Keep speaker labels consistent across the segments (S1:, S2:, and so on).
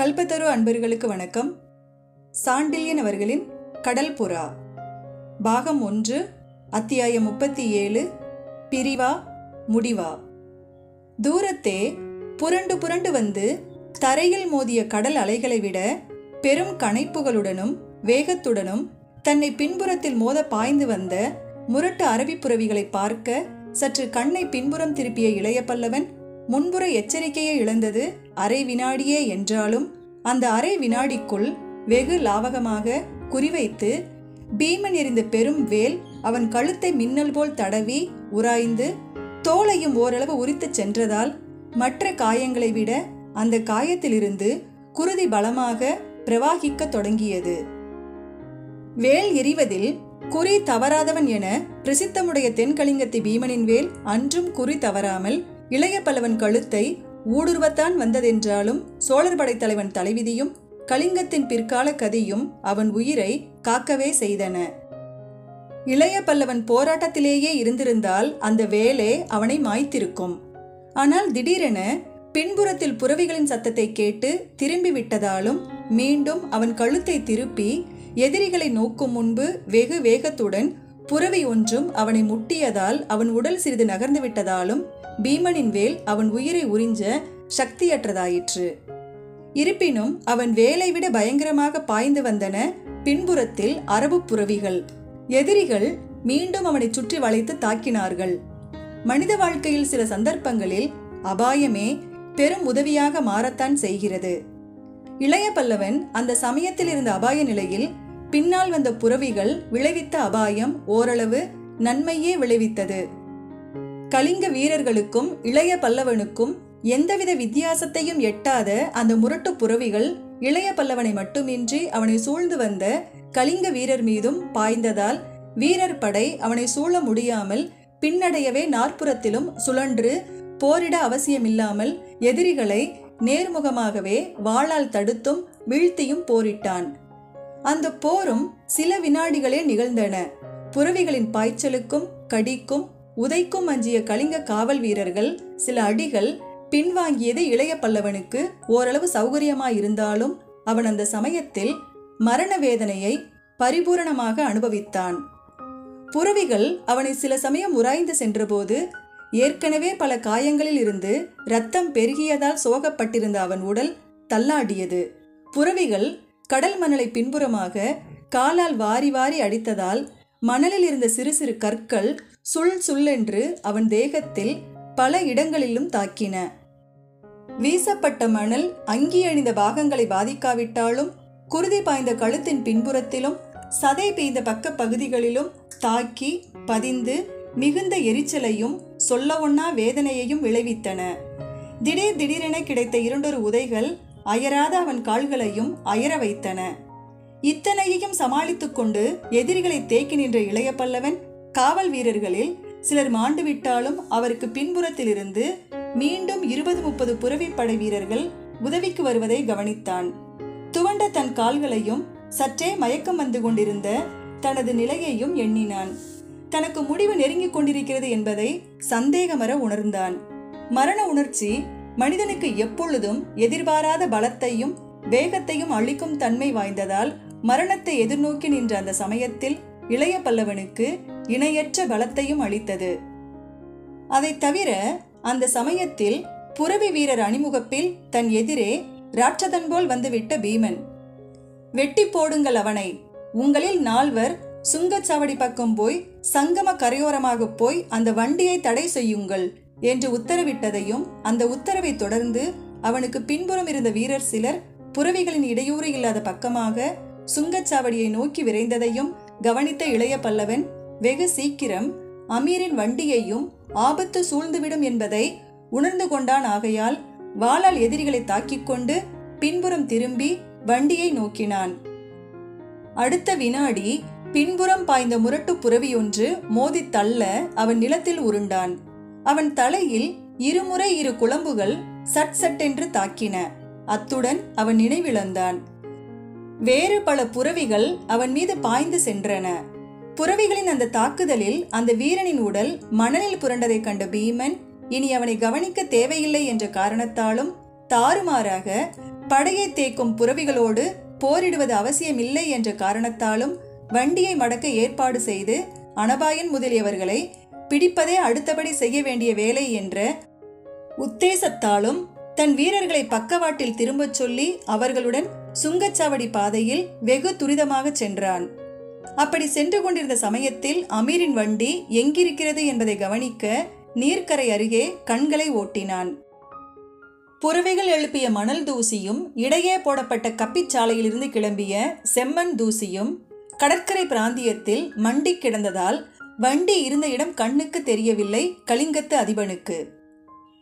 S1: கல்பத்தரு அன்பர்களுக்கு வணக்கம். சாண்டில்யன் அவர்களின் கடல் புறா. பாகம் ஒன்று அத்தியாயம் முப்பத்தி ஏழு பிரிவா முடிவா. தூரத்தே புரண்டு புரண்டு வந்து தரையில் மோதிய கடல் அலைகளை விட பெரும் கணைப்புகளுடனும் வேகத்துடனும் தன்னை பின்புறத்தில் மோத பாய்ந்து வந்த முரட்டு அரபிப்புறவிகளை பார்க்க சற்று கண்ணை பின்புறம் திருப்பிய இளைய பல்லவன் முன்புற எச்சரிக்கையை இழந்தது அரை வினாடியே என்றாலும் அந்த அரை வினாடிக்குள் வெகு லாவகமாக குறிவைத்து பீமன் எறிந்த பெரும் வேல் அவன் கழுத்தை மின்னல் போல் தடவி உராய்ந்து தோலையும் ஓரளவு உரித்துச் சென்றதால் மற்ற காயங்களை விட அந்த காயத்திலிருந்து குருதி பலமாக பிரவாகிக்க தொடங்கியது. வேல் எறிவதில் குறி தவறாதவன் என பிரசித்தமுடைய தென்கலிங்கத்தி பீமனின் வேல் அன்றும் குறி தவறாமல் இளைய பல்லவன் கழுத்தை ஊடுருவத்தான் வந்ததென்றாலும் சோழர் படைத்தலைவன் தலைவிதியும் கலிங்கத்தின் பிற்கால கதியும் அவன் உயிரை காக்கவே செய்தன. இளைய பல்லவன் போராட்டத்திலேயே இருந்திருந்தால் அந்த வேலே அவனை மாய்த்திருக்கும். ஆனால் திடீரென பின்புறத்தில் புறவிகளின் சத்தத்தை கேட்டு திரும்பி விட்டதாலும் மீண்டும் அவன் கழுத்தை திருப்பி எதிரிகளை நோக்கும் முன்பு வெகு வேகத்துடன் புறவி ஒன்றும் அவனை முட்டியதால் அவன் உடல் சிறிது நகர்ந்து விட்டதாலும் பீமனின் வேல் அவன் உயிரை உறிஞ்ச சக்தியற்றதாயிற்று. இருப்பினும் அவன் வேலை விட பயங்கரமாக பாய்ந்து வந்தன பின்புறத்தில் அரபு புறவிகள். எதிரிகள் மீண்டும் அவனை சுற்றி வளைத்து தாக்கினார்கள். மனித வாழ்க்கையில் சில சந்தர்ப்பங்களில் அபாயமே பெரும் உதவியாக மாறத்தான் செய்கிறது. இளைய பல்லவன் அந்த சமயத்தில் இருந்த அபாய நிலையில் பின்னால் வந்த புறவிகள் விளைவித்த அபாயம் ஓரளவு நன்மையே விளைவித்தது. கலிங்க வீரர்களுக்கும் இளைய பல்லவனுக்கும் எந்தவித வித்தியாசத்தையும் எட்டாத அந்த முரட்டு புறவிகள் இளைய பல்லவனை மட்டுமின்றி அவனை சூழ்ந்து வந்த கலிங்க வீரர் மீதும் பாய்ந்ததால் வீரர் படை அவனை சூழ முடியாமல் பின்னடையவே நாற்புறத்திலும் சுழன்று போரிட அவசியமில்லாமல் எதிரிகளை நேர்முகமாகவே வாளால் தடுத்தும் வீழ்த்தியும் போரிட்டான். அந்த போரும் சில வினாடிகளே நிகழ்ந்தன. புறவிகளின் பாய்ச்சலுக்கும் கடிக்கும் உதைக்கும் அஞ்சிய கலிங்க காவல் வீரர்கள் சில அடிகள் பின்வாங்கியது இளைய பல்லவனுக்கு ஓரளவு சௌகரியமாயிருந்தாலும் அவன் அந்த சமயத்தில் மரண வேதனையை பரிபூரணமாக அனுபவித்தான். புறவிகள் அவனை சில சமயம் உராய்ந்து சென்றபோது ஏற்கனவே பல காயங்களில் இருந்து ரத்தம் பெருகியதால் சோகப்பட்டிருந்த அவன் உடல் தள்ளாடியது. புறவிகள் கடல் மணலை பின்புறமாக காலால் வாரி வாரி அடித்ததால் மணலில் இருந்த சிறு சிறு கற்கள் சுள் சுள்ளென்று அவன் தேகத்தில் பல இடங்களிலும் தாக்கின. வீசப்பட்ட மணல் அங்கி அணிந்த பாகங்களை பாதிக்காவிட்டாலும் குருதி பாய்ந்த கழுத்தின் பின்புறத்திலும் சதை பெய்த பக்க பகுதிகளிலும் தாக்கி பதிந்து மிகுந்த எரிச்சலையும் சொல்ல ஒன்னா வேதனையையும் விளைவித்தன. திடீர் திடீரென கிடைத்த இரண்டொரு உதைகள் அயராத அவன் கால்களையும் அயர வைத்தன. இத்தனையையும் சமாளித்துக் கொண்டு எதிரிகளை தேக்கி நின்ற இளைய பல்லவன் காவல் வீரர்களில் சிலர் மாண்டுவிட்டாலும் அவருக்கு பின்புறத்திலிருந்து மீண்டும் இருபது முப்பது புறவி படை வீரர்கள் உதவிக்கு வருவதை கவனித்தான். துவண்ட தன் கால்களையும் சற்றே மயக்கம் வந்து கொண்டிருந்த தனது நிலையையும் எண்ணினான். தனக்கு முடிவு நெருங்கிக் கொண்டிருக்கிறது என்பதை சந்தேகமர உணர்ந்தான். மரண உணர்ச்சி மனிதனுக்கு எப்பொழுதும் எதிர்பாராத பலத்தையும் வேகத்தையும் அளிக்கும் தன்மை வாய்ந்ததால் மரணத்தை எதிர்நோக்கி நின்ற அந்த சமயத்தில் இளைய பல்லவனுக்கு இணையற்ற பலத்தையும் அளித்தது. அதை தவிர அந்த சமயத்தில் புறவி வீரர் அணிமுகப்பில் தன் எதிரே ராட்சதன் போல் வந்துவிட்ட பீமன். வெட்டி போடுங்கள் அவனை. உங்களில் நால்வர் சுங்கச்சாவடி பக்கம் போய் சங்கம கரையோரமாக போய் அந்த வண்டியை தடை செய்யுங்கள். என்று உத்தரவிட்டதையும் அந்த உத்தரவை தொடர்ந்து அவனுக்கு பின்புறம் இருந்த வீரர் சிலர் புறவிகளின் இடையூறு இல்லாத பக்கமாக சுங்கச்சாவடியை நோக்கி விரைந்ததையும் கவனித்த இளைய பல்லவன் வெகு சீக்கிரம் அமீரின் வண்டியையும் ஆபத்து சூழ்ந்துவிடும் என்பதை உணர்ந்து கொண்டான். ஆகையால் வாளால் எதிரிகளை தாக்கிக் கொண்டு பின்புறம் திரும்பி வண்டியை நோக்கினான். அடுத்த வினாடி பின்புறம் பாய்ந்த முரட்டு புறவி ஒன்று மோதி தள்ள அவன் நிலத்தில் உருண்டான். அவன் தலையில் இருமுறை இரு குழம்புகள் சட் சட்டென்று தாக்கின. அத்துடன் அவன் நினைவிழந்தான். வேறு பல புறவிகள் அவன் மீது பாய்ந்து சென்றன. புறவிகளின் அந்த தாக்குதலில் அந்த வீரனின் உடல் மணலில் புரண்டதைக் கண்ட பீமன் இனி அவனை கவனிக்க தேவையில்லை என்ற காரணத்தாலும் தாறுமாறாக படையை தேய்க்கும் புறவிகளோடு போரிடுவது அவசியமில்லை என்ற காரணத்தாலும் வண்டியை மடக்க ஏற்பாடு செய்து அனபாயன் முதலியவர்களை பிடிப்பதே அடுத்தபடி செய்ய வேண்டிய வேலை என்ற உத்தேசத்தாலும் தன் வீரர்களை பக்கவாட்டில் திரும்பச் சொல்லி அவர்களுடன் சுங்கச்சாவடி பாதையில் வெகு துரிதமாக சென்றான். அப்படி சென்று கொண்டிருந்த சமயத்தில் அமீரின் வண்டி எங்கிருக்கிறது என்பதை கவனிக்க நீர்க்கரை அருகே கண்களை ஓட்டினான். புறவைகள் எழுப்பிய மணல் தூசியும் இடையே போடப்பட்ட கப்பிச்சாலையிலிருந்து கிளம்பிய செம்மண் தூசியும் கடற்கரை பிராந்தியத்தில் மண்டி கிடந்ததால் வண்டி இருந்த இடம் கண்ணுக்கு தெரியவில்லை கலிங்கத்து அதிபனுக்கு.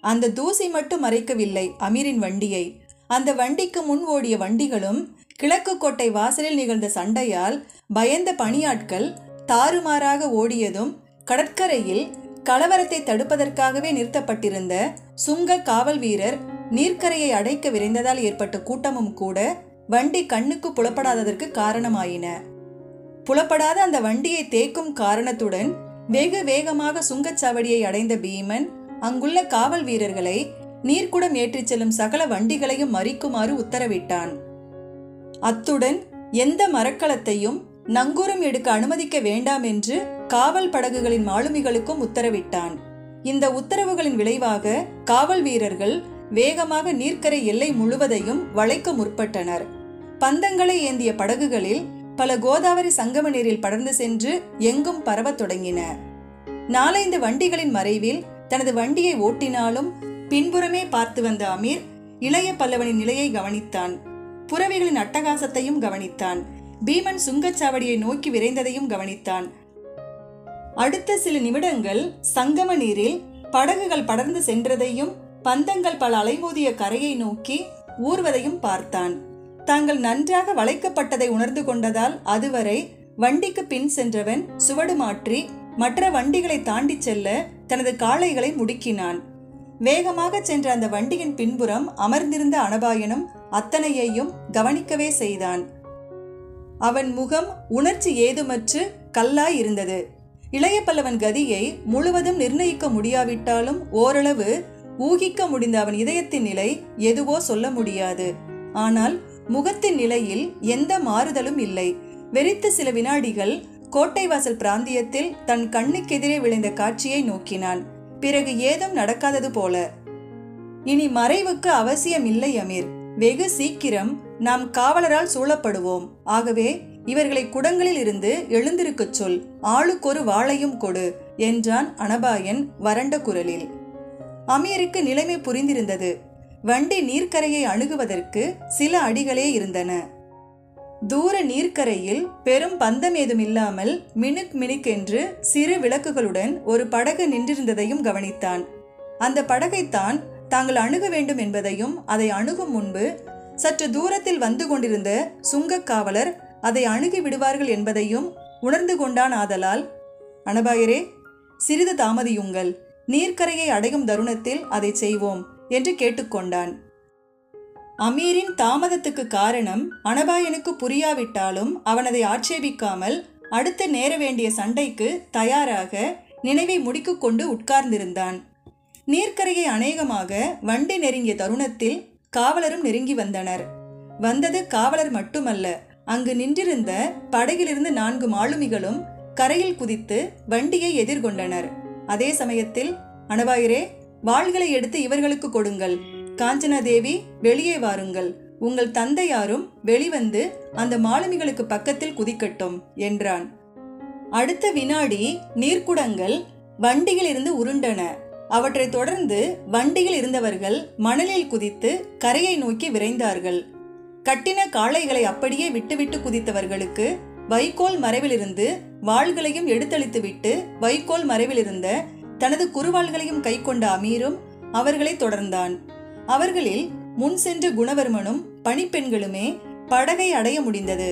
S1: அந்த தூசி மட்டும் மறைக்கவில்லை அமீரின் வண்டியை. அந்த வண்டிக்கு முன் ஓடிய வண்டிகளும் கிழக்கு கோட்டை வாசலில் நிகழ்ந்த சண்டையால் பயந்த பணியாட்கள் தாறுமாறாக ஓடியதும் கடற்கரையில் கலவரத்தை தடுப்பதற்காகவே நிறுத்தப்பட்டிருந்த சுங்க காவல் வீரர் நீர்க்கரையை அடைக்க விரைந்ததால் ஏற்பட்ட கூட்டமும் கூட வண்டி கண்ணுக்கு புலப்படாததற்கு காரணமாயின. புலப்படாத அந்த வண்டியை தேக்கும் காரணத்துடன் வேக வேகமாக சுங்கச்சாவடியை அடைந்த பீமன் அங்குள்ள காவல் வீரர்களை நீர்க்குடம் ஏற்றிச் செல்லும் சகல வண்டிகளையும் மறிக்குமாறு உத்தரவிட்டான். அத்துடன் எந்த மரக்கலத்தையும் நங்கூரம் எடுக்க அனுமதிக்க வேண்டாம் என்று காவல் படகுகளின் மாலுமிகளுக்கும் உத்தரவிட்டான். இந்த உத்தரவுகளின் விளைவாக காவல் வீரர்கள் வேகமாக நீர்க்கரை எல்லை முழுவதையும் வளைக்க முற்பட்டனர். பந்தங்களை ஏந்திய படகுகளில் பல கோதாவரி சங்கம நீரில் படர்ந்து சென்று எங்கும் பரவத் தொடங்கின. நாலைந்து வண்டிகளின் மறைவில் தனது வண்டியை ஓட்டினாலும் பின்புறமே பார்த்து வந்த அமீர் இளைய பல்லவனின் நிலையை கவனித்தான். புறவிகளின் அட்டகாசத்தையும் கவனித்தான். பீமன் சுங்கச்சாவடியை நோக்கி விரைந்ததையும் கவனித்தான். அடுத்த சில நிமிடங்கள் சங்கம நீரில் படகுகள் படர்ந்து சென்றதையும் பந்தங்கள் பல அலைமோதிய கரையை நோக்கி ஊர்வதையும் பார்த்தான். தாங்கள் நன்றாக வளைக்கப்பட்டதை உணர்ந்து கொண்டதால் அதுவரை வண்டிக்கு பின் சென்றவன் சுவடு மாற்றி மற்ற வண்டிகளை தாண்டிச் செல்ல தனது காளைகளை முடுக்கினான். வேகமாக சென்ற அந்த வண்டியின் பின்புறம் அமர்ந்திருந்த அனபாயனும் அத்தனையையும் கவனிக்கவே செய்தான். அவன் முகம் உணர்ச்சி ஏதுமற்று கல்லாய் இருந்தது. இளைய பல்லவன் கதியை முழுவதும் நிர்ணயிக்க முடியாவிட்டாலும் ஓரளவு ஊகிக்க முடிந்த அவன் இதயத்தின் நிலை எதுவோ சொல்ல முடியாது. ஆனால் முகத்தின் நிலையில் எந்த மாறுதலும் இல்லை. வெறித்த சில வினாடிகள் கோட்டை வாசல் பிராந்தியத்தில் தன் கண்ணுக்கெதிரே விளைந்த காட்சியை நோக்கினான். பிறகு ஏதும் நடக்காதது போல. இனி மறைவுக்கு அவசியம் இல்லை அமீர். வெகு சீக்கிரம் நாம் காவலரால் சூழப்படுவோம். ஆகவே இவர்களை குடங்களில் இருந்து எழுந்திருக்கச் சொல். ஆளுக்கொரு வாளையும் கொடு என்றான் அனபாயன் வறண்ட குரலில். அமீருக்கு நிலைமை புரிந்திருந்தது. வண்டி நீர்க்கரையை அணுகுவதற்கு சில அடிகளே இருந்தன. தூர நீர்க்கரையில் பெரும் பந்தம் ஏதும் இல்லாமல் மினுக் மினுக் என்று சிறு விளக்குகளுடன் ஒரு படகு நின்றிருந்ததையும் கவனித்தான். அந்த படகைத்தான் தாங்கள் அணுக வேண்டும் என்பதையும் அதை அணுகும் முன்பு சற்று தூரத்தில் வந்து கொண்டிருந்த சுங்கக் காவலர் அதை அணுகி விடுவார்கள் என்பதையும் உணர்ந்து கொண்டான் ஆதலால் அனபாயரே சிறிது தாமதியுங்கள். நீர்க்கரையை அடையும் தருணத்தில் அதை செய்வோம். என்று கேட்டுக்கொண்டான். அமீரின் தாமதத்துக்கு காரணம் அனபாயனுக்கு புரியாவிட்டாலும் அவனதை ஆட்சேபிக்காமல் அடுத்து நேர வேண்டிய சண்டைக்கு தயாராக நினைவை முடிக்குக் கொண்டு உட்கார்ந்திருந்தான். நீர்க்கரையை அநேகமாக வண்டி நெருங்கிய தருணத்தில் காவலரும் நெருங்கி வந்தனர். வந்தது காவலர் மட்டுமல்ல அங்கு நின்றிருந்த படகிலிருந்து நான்கு மாலுமிகளும் கரையில் குதித்து வண்டியை எதிர்கொண்டனர். அதே சமயத்தில் அனபாயரே வாள்களை எடுத்து இவர்களுக்கு கொடுங்கள். காஞ்சனாதேவி வெளியே வாருங்கள். உங்கள் தந்தையாரும் வெளிவந்து அந்த மாலுமிகளுக்கு பக்கத்தில் குதிக்கட்டும் என்றான். அடுத்த வினாடி நீர்க்குடங்கள் வண்டியில் இருந்து உருண்டன. அவற்றைத் தொடர்ந்து வண்டியில் இருந்தவர்கள் மணலில் குதித்து கரையை நோக்கி விரைந்தார்கள். கட்டின காளைகளை அப்படியே விட்டுவிட்டு குதித்தவர்களுக்கு வைக்கோல் மறைவிலிருந்து வாள்களையும் எடுத்தளித்துவிட்டு வைக்கோல் மறைவிலிருந்த தனது குறுவாள்களையும் கைக்கொண்ட அமீரும் அவர்களை தொடர்ந்தான். அவர்களில் முன் சென்ற குணவர்மனும் பணிப்பெண்களுமே படகை அடைய முடிந்தது.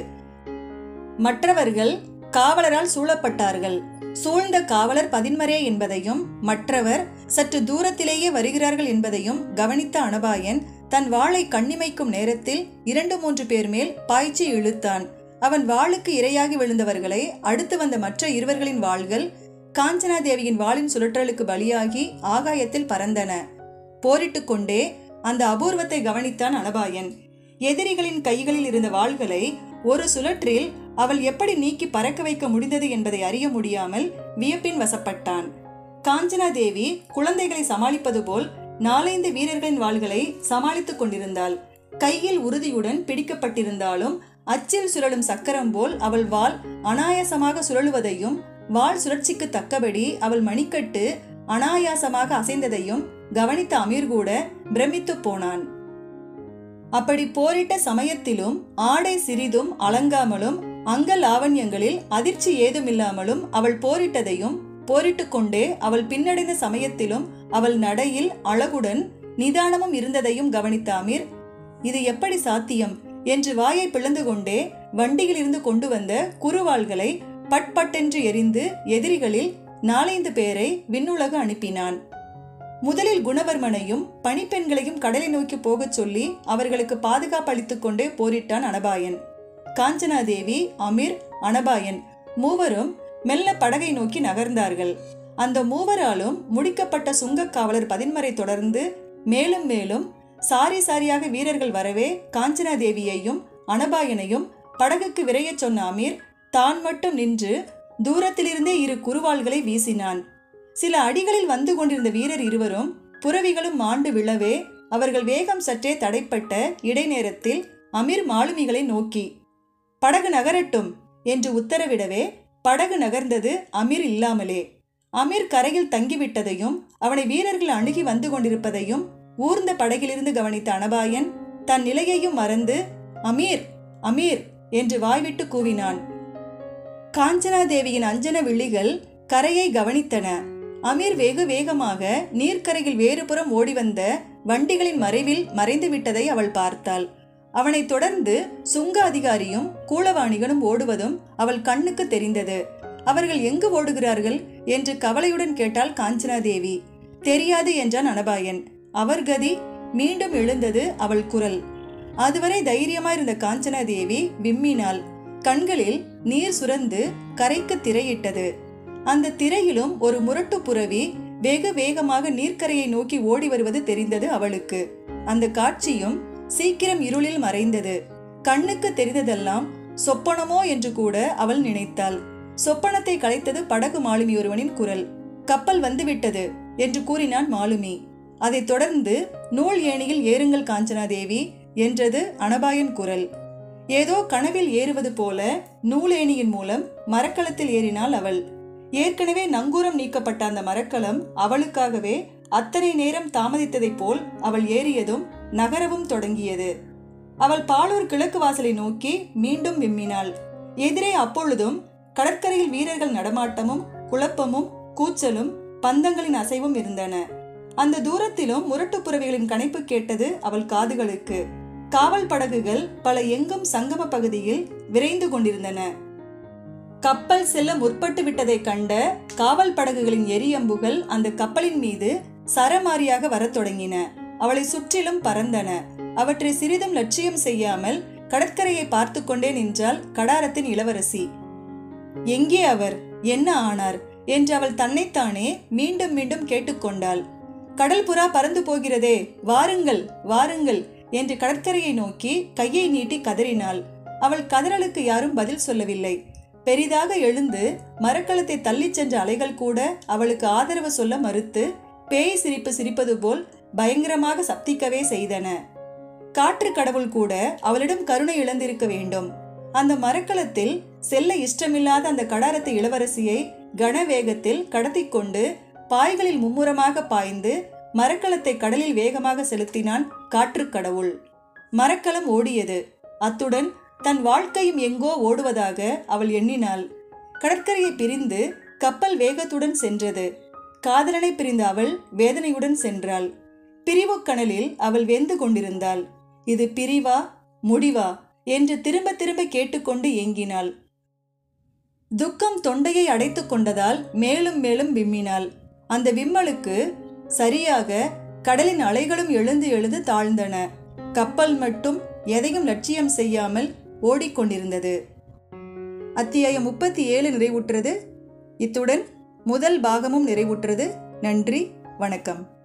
S1: மற்றவர்கள் காவலரால் சூழப்பட்டார்கள். சூழ்ந்த காவலர் பதின்மரே என்பதையும் மற்றவர் சற்று தூரத்திலேயே வருகிறார்கள் என்பதையும் கவனித்த அனபாயன் தன் வாளை கண்ணிமைக்கும் நேரத்தில் இரண்டு மூன்று பேர் மேல் பாய்ச்சி இழுத்தான். அவன் வாளுக்கு இரையாகி விழுந்தவர்களை அடுத்து வந்த மற்ற இருவர்களின் வாள்கள் காஞ்சனா தேவியின் வாளின் சுழற்றலுக்கு பலியாகி ஆகாயத்தில் பறந்தன. போரிட்டு கொண்டே அந்த அபூர்வத்தை கவனித்தான் அனபாயன் எதிரிகளின் கைகளில் இருந்த வாள்களை ஒரு சுழற்றில் அவள் எப்படி நீக்கி பறக்க வைக்க முடிந்தது என்பதை அறிய முடியாமல் வியப்பின் வசப்பட்டான். காஞ்சனா தேவி குழந்தைகளை சமாளிப்பது போல் நாலைந்து வீரர்களின் வாள்களை சமாளித்துக் கொண்டிருந்தாள். கையில் உறுதியுடன் பிடிக்கப்பட்டிருந்தாலும் அச்சில் சுழலும் சக்கரம் போல் அவள் வாள் அனாயாசமாக சுழலுவதையும் வாள் சுழற்சிக்கு தக்கபடி அவள் மணிக்கட்டு அனாயாசமாக அசைந்ததையும் கவனித்த அமீர் கூட பிரமித்து போனான். அப்படி போரிட்ட சமயத்திலும் ஆடை சிறிதும் அலங்காமலும் அங்க லாவண்யங்களில் அதிர்ச்சி ஏதுமில்லாமலும் அவள் போரிட்டதையும் போரிட்டு கொண்டே அவள் பின்னடைந்த சமயத்திலும் அவள் நடையில் அழகுடன் நிதானமும் இருந்ததையும் கவனித்த அமீர் இது எப்படி சாத்தியம்? என்று வாயை பிளந்து கொண்டே வண்டியிலிருந்து கொண்டு வந்த குறுவாள்களை பட் பட்டென்று எரிந்து எதிரிகளில் நாலைந்து பேரை விண்ணுலகு அனுப்பினான். முதலில் குணவர்மனையும் பணிப்பெண்களையும் கடலை நோக்கி போகச் சொல்லி அவர்களுக்கு பாதுகாப்பு அளித்துக் கொண்டே போரிட்டான் அனபாயன். காஞ்சனாதேவி அமீர் அனபாயன் மூவரும் மெல்ல படகை நோக்கி நகர்ந்தார்கள். அந்த மூவராலும் முடிக்கப்பட்ட சுங்கக் காவலர் பதின்மரை தொடர்ந்து மேலும் மேலும் சாரி சாரியாக வீரர்கள் வரவே காஞ்சனாதேவியையும் அனபாயனையும் படகுக்கு விரையச் சொன்ன அமீர் தான் மட்டும் நின்று தூரத்திலிருந்தே இரு குறுவாள்களை வீசினான். சில அடிகளில் வந்து கொண்டிருந்த வீரர் இருவரும் புறவிகளும் மாண்டு விழவே அவர்கள் வேகம் சற்றே தடைப்பட்ட இடைநேரத்தில் அமீர் மாலுமிகளை நோக்கி படகு நகரட்டும் என்று உத்தரவிடவே படகு நகர்ந்தது அமீர் இல்லாமலே. அமீர் கரையில் தங்கிவிட்டதையும் அவனை வீரர்கள் அணுகி வந்து கொண்டிருப்பதையும் ஊர்ந்த படகிலிருந்து கவனித்த அனபாயன் தன் நிலையையும் மறந்து அமீர் அமீர் என்று வாய்விட்டு கூவினான். காஞ்சனாதேவியின் அஞ்சன விழிகள் கரையை கவனித்தன. அமீர் வெகு வேகமாக நீர்க்கரையில் வேறுபுறம் ஓடி வந்த வண்டிகளின் மறைவில் மறைந்து விட்டதை அவள் பார்த்தாள். அவனைத் தொடர்ந்து சுங்க அதிகாரியும் கூலவாணிகனும் ஓடுவதும் அவள் கண்ணுக்கு தெரிந்தது. அவர்கள் எங்கு ஓடுகிறார்கள்? என்று கவலையுடன் கேட்டாள் காஞ்சனாதேவி. தெரியாது என்றான் அனபாயன். அவர் கதி. மீண்டும் எழுந்தது அவள் குரல். அதுவரை தைரியமாயிருந்த காஞ்சனாதேவி விம்மினாள். கண்களில் நீர் சுரந்து கரைக்கு திரையிட்டது. அந்த திரையிலும் ஒரு முரட்டு புறவி வேக வேகமாக நீர்க்கரையை நோக்கி ஓடி வருவது தெரிந்தது அவளுக்கு. அந்த காட்சியும் சீக்கிரம் இருளில் மறைந்தது. கண்ணுக்கு தெரிந்ததெல்லாம் சொப்பனமோ என்று கூட அவள் நினைத்தாள். சொப்பனத்தை கலைத்தது படகு மாலுமி ஒருவனின் குரல். கப்பல் வந்துவிட்டது என்று கூறினான் மாலுமி. அதைத் தொடர்ந்து நூல் ஏணியில் ஏறுங்கள் காஞ்சனா தேவி என்றது அனபாயன் குரல். ஏதோ கனவில் ஏறுவது போல நூலேணியின் மூலம் மரக்கலத்தில் ஏறினாள் அவள். ஏற்கனவே நங்கூரம் நீக்கப்பட்ட அந்த மரக்கலம் அவளுக்காகவே அத்தனை நேரம் தாமதித்ததைப் போல் அவள் ஏறியதும் நகரவும் தொடங்கியது. அவள் பாலூர் கிழக்கு வாசலை நோக்கி மீண்டும் விம்மினாள். எதிரே அப்பொழுதும் கடற்கரையில் வீரர்கள் நடமாட்டமும் குழப்பமும் கூச்சலும் பந்தங்களின் அசைவும் இருந்தன. அந்த தூரத்திலும் முரட்டுப் புறவிகளின் கணைப்பு கேட்டது அவள் காதுகளுக்கு. காவல் படகுகள் பல எங்கும் சங்கம பகுதியில் விரைந்து கொண்டிருந்தன. கப்பல் செல்ல முற்பட்டு விட்டதை கண்ட காவல் படகுகளின் எரியம்புகள் அந்த கப்பலின் மீது சரமாரியாக வரத் தொடங்கின. அவளை சுற்றிலும் பறந்தன. அவற்றை சிறிதும் லட்சியம் செய்யாமல் கடற்கரையை பார்த்து கொண்டே நின்றாள் கடாரத்தின் இளவரசி. எங்கே அவர்? என்ன ஆனார்? என்று அவள் தன்னைத்தானே மீண்டும் மீண்டும் கேட்டுக்கொண்டாள் கடல் புறா பறந்து போகிறதே வாருங்கள் வாருங்கள் என்று கடற்கரையை நோக்கி கையை நீட்டி கதறினாள். அவள் கதறலுக்கு யாரும் பதில் சொல்லவில்லை. பெரிதாக எழுந்து மரக்கலத்தை தள்ளிச் சென்ற அலைகள் கூட அவளுக்கு ஆதரவு சொல்ல மறுத்து பேய் சிரிப்பு சிரிப்பது போல் பயங்கரமாக சப்திக்கவே செய்தன. காற்று கடவுள் கூட அவளிடம் கருணை இழந்திருக்க வேண்டும். அந்த மரக்கலத்தில் செல்ல இஷ்டமில்லாத அந்த கடாரத்து இளவரசியை கனவேகத்தில் கடத்தி கொண்டு பாய்களில் மும்முரமாக பாய்ந்து மரக்கலத்தை கடலில் வேகமாக செலுத்தினான் காற்றுக் கடவுள். மரக்கலம் ஓடியது. அத்துடன் தன் வாழ்க்கையும் எங்கோ ஓடுவதாக அவள் எண்ணினாள். கடற்கரையை பிரிந்து கப்பல் வேகத்துடன் சென்றது. காதலனை பிரிந்த அவள் வேதனையுடன் சென்றாள். பிரிவு கணலில் அவள் வெந்து கொண்டிருந்தாள். இது பிரிவா முடிவா? என்று திரும்ப திரும்ப கேட்டுக்கொண்டு ஏங்கினாள். துக்கம் தொண்டையை அடைத்துக் கொண்டதால் மேலும் மேலும் விம்மினாள். அந்த விம்மலுக்கு சரியாக கடலின் அலைகளும் எழுந்து எழுந்து தாழ்ந்தன. கப்பல் மட்டும் எதையும் லட்சியம் செய்யாமல் ஓடிக்கொண்டிருந்தது. அத்தியாயம் முப்பத்தி ஏழு நிறைவுற்றது. இத்துடன் முதல் பாகமும் நிறைவுற்றது. நன்றி வணக்கம்.